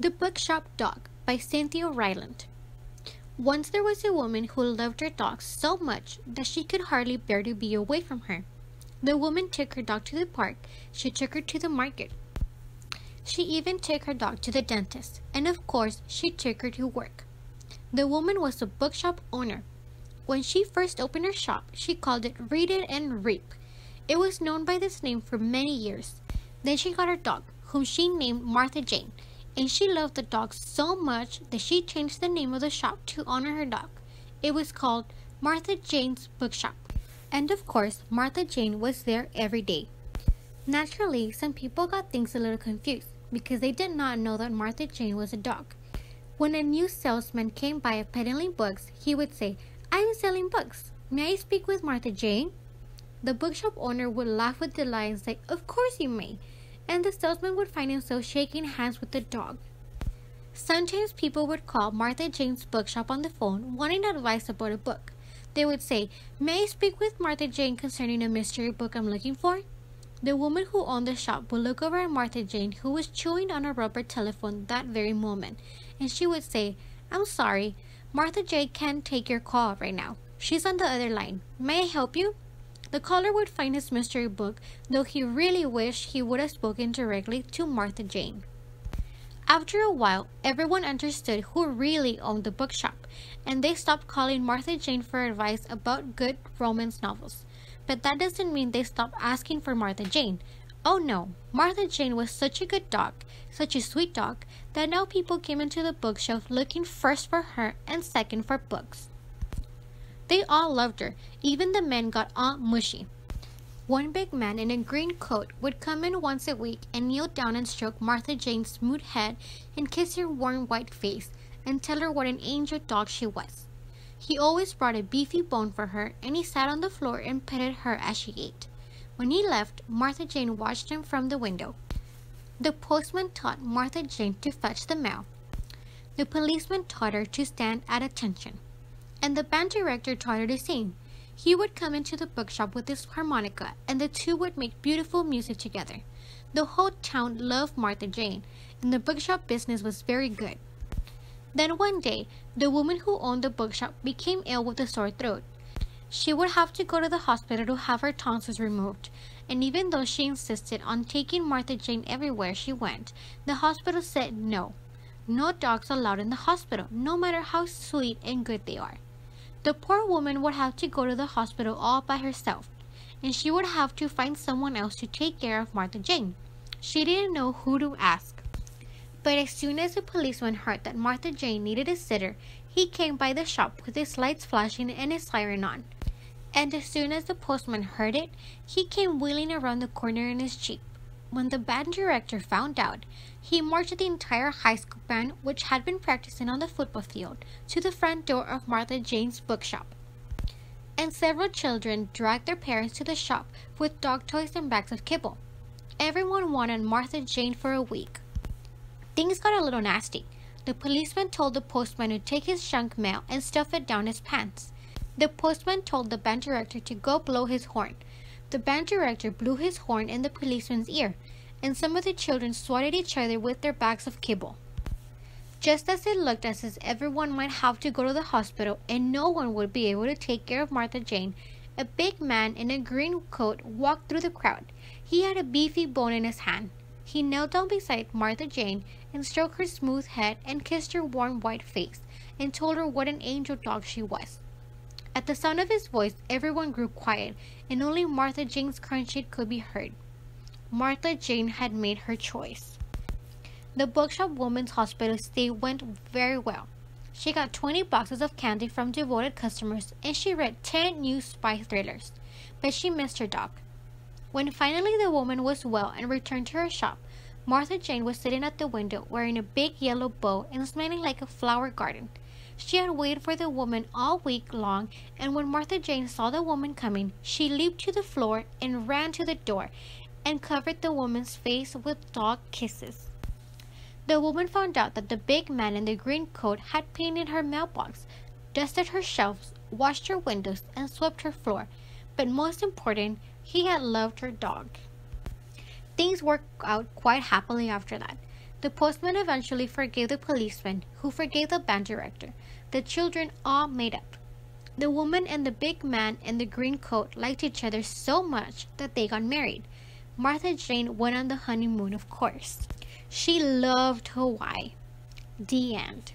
The Bookshop Dog by Cynthia Rylant. Once there was a woman who loved her dog so much that she could hardly bear to be away from her. The woman took her dog to the park, she took her to the market. She even took her dog to the dentist, and of course, she took her to work. The woman was a bookshop owner. When she first opened her shop, she called it Read It and Reap. It was known by this name for many years. Then she got her dog, whom she named Martha Jane and she loved the dog so much that she changed the name of the shop to honor her dog. It was called Martha Jane's Bookshop. And of course, Martha Jane was there every day. Naturally, some people got things a little confused because they did not know that Martha Jane was a dog. When a new salesman came by peddling books, he would say, I am selling books. May I speak with Martha Jane? The bookshop owner would laugh with delight and say, Of course you may and the salesman would find himself shaking hands with the dog. Sometimes people would call Martha Jane's bookshop on the phone wanting advice about a book. They would say, May I speak with Martha Jane concerning a mystery book I'm looking for? The woman who owned the shop would look over at Martha Jane, who was chewing on a rubber telephone that very moment, and she would say, I'm sorry, Martha Jane can't take your call right now. She's on the other line. May I help you? The caller would find his mystery book, though he really wished he would have spoken directly to Martha Jane. After a while, everyone understood who really owned the bookshop, and they stopped calling Martha Jane for advice about good romance novels. But that doesn't mean they stopped asking for Martha Jane. Oh no, Martha Jane was such a good dog, such a sweet dog, that now people came into the bookshelf looking first for her and second for books. They all loved her. Even the men got all mushy. One big man in a green coat would come in once a week and kneel down and stroke Martha Jane's smooth head and kiss her warm white face and tell her what an angel dog she was. He always brought a beefy bone for her and he sat on the floor and petted her as she ate. When he left, Martha Jane watched him from the window. The postman taught Martha Jane to fetch the mail. The policeman taught her to stand at attention and the band director taught her to sing. He would come into the bookshop with his harmonica, and the two would make beautiful music together. The whole town loved Martha Jane, and the bookshop business was very good. Then one day, the woman who owned the bookshop became ill with a sore throat. She would have to go to the hospital to have her tonsils removed, and even though she insisted on taking Martha Jane everywhere she went, the hospital said no. No dogs allowed in the hospital, no matter how sweet and good they are. The poor woman would have to go to the hospital all by herself, and she would have to find someone else to take care of Martha Jane. She didn't know who to ask. But as soon as the policeman heard that Martha Jane needed a sitter, he came by the shop with his lights flashing and his siren on. And as soon as the postman heard it, he came wheeling around the corner in his jeep. When the band director found out, he marched the entire high school band, which had been practicing on the football field, to the front door of Martha Jane's bookshop. And several children dragged their parents to the shop with dog toys and bags of kibble. Everyone wanted Martha Jane for a week. Things got a little nasty. The policeman told the postman to take his junk mail and stuff it down his pants. The postman told the band director to go blow his horn. The band director blew his horn in the policeman's ear, and some of the children swatted each other with their bags of kibble. Just as it looked as if everyone might have to go to the hospital and no one would be able to take care of Martha Jane, a big man in a green coat walked through the crowd. He had a beefy bone in his hand. He knelt down beside Martha Jane and stroked her smooth head and kissed her warm white face and told her what an angel dog she was. At the sound of his voice, everyone grew quiet, and only Martha Jane's crunching could be heard. Martha Jane had made her choice. The bookshop woman's hospital stay went very well. She got 20 boxes of candy from devoted customers and she read 10 new spy thrillers, but she missed her dog. When finally the woman was well and returned to her shop, Martha Jane was sitting at the window wearing a big yellow bow and smelling like a flower garden. She had waited for the woman all week long, and when Martha Jane saw the woman coming, she leaped to the floor and ran to the door and covered the woman's face with dog kisses. The woman found out that the big man in the green coat had painted her mailbox, dusted her shelves, washed her windows, and swept her floor. But most important, he had loved her dog. Things worked out quite happily after that. The postman eventually forgave the policeman, who forgave the band director. The children all made up. The woman and the big man in the green coat liked each other so much that they got married. Martha Jane went on the honeymoon, of course. She loved Hawaii. The end.